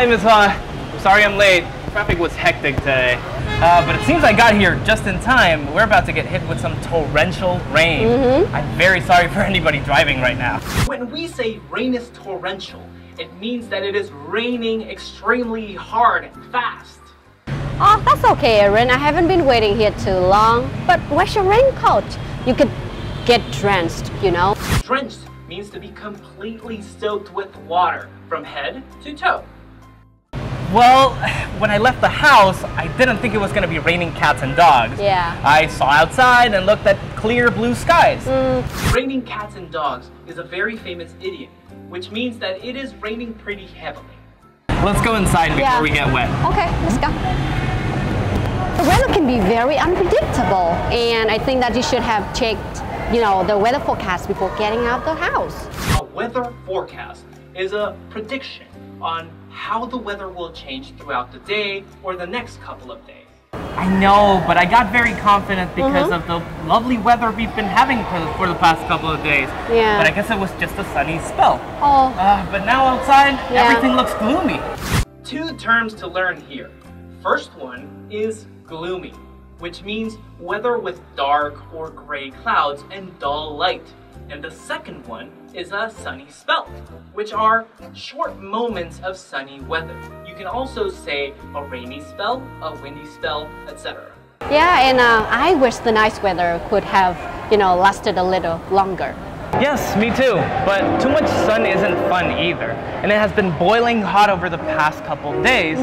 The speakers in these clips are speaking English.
hi, Ms. Hoa. Sorry I'm late. Traffic was hectic today. Uh, but it seems I got here just in time. We're about to get hit with some torrential rain. I'm very sorry for anybody driving right now. When we say rain is torrential, it means that it is raining extremely hard and fast. Oh, that's okay, Aaron. I haven't been waiting here too long. But where's your raincoat? You could get drenched, you know? Drenched means to be completely soaked with water from head to toe. Well, when I left the house, I didn't think it was going to be raining cats and dogs. Yeah. I saw outside and looked at clear blue skies. Mm. Raining cats and dogs is a very famous idiom, which means that it is raining pretty heavily. Let's go inside before Yeah. we get wet. Okay, let's go. The weather can be very unpredictable, and I think that you should have checked, you know, the weather forecast before getting out the house. A weather forecast is a prediction on how the weather will change throughout the day or the next couple of days. I know, but I got very confident because of the lovely weather we've been having for, for the past couple of days. Yeah. But I guess it was just a sunny spell. Oh, Uh, but now outside, Yeah. everything looks gloomy. Two terms to learn here. First one is gloomy, which means weather with dark or gray clouds and dull light. And the second one is a sunny spell, which are short moments of sunny weather. You can also say a rainy spell, a windy spell, etc. yeah, and uh, I wish the nice weather could have, you know, lasted a little longer. Yes, me too. But too much sun isn't fun either. And it has been boiling hot over the past couple days.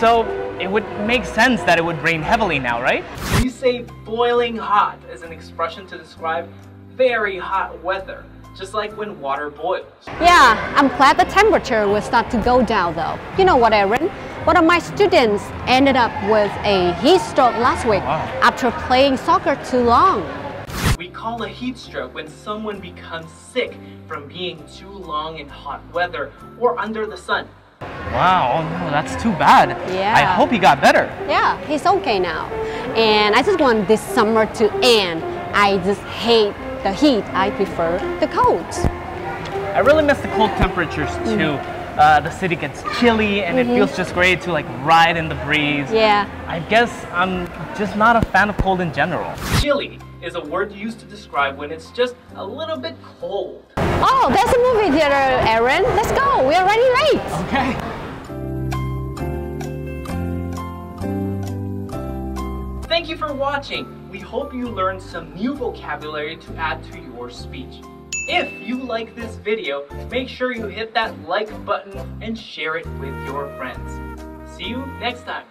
So it would make sense that it would rain heavily now, right? We say boiling hot as an expression to describe very hot weather, just like when water boils. Yeah, I'm glad the temperature will start to go down though. You know what, Aaron? One of my students ended up with a heat stroke last week Wow. after playing soccer too long. We call a heat stroke when someone becomes sick from being too long in hot weather or under the sun. Wow, oh no, that's too bad. Yeah. I hope he got better. Yeah, he's okay now. And I just want this summer to end. I just hate the heat. I prefer the cold. I really miss the cold temperatures too. Uh, the city gets chilly and it feels just great to like ride in the breeze. Yeah. I guess I'm just not a fan of cold in general. Chilly is a word used to describe when it's just a little bit cold. Oh, there's a movie theater, Aaron. Let's go. We're running late. Okay. Thank you for watching. We hope you learned some new vocabulary to add to your speech. If you like this video, make sure you hit that like button and share it with your friends. See you next time.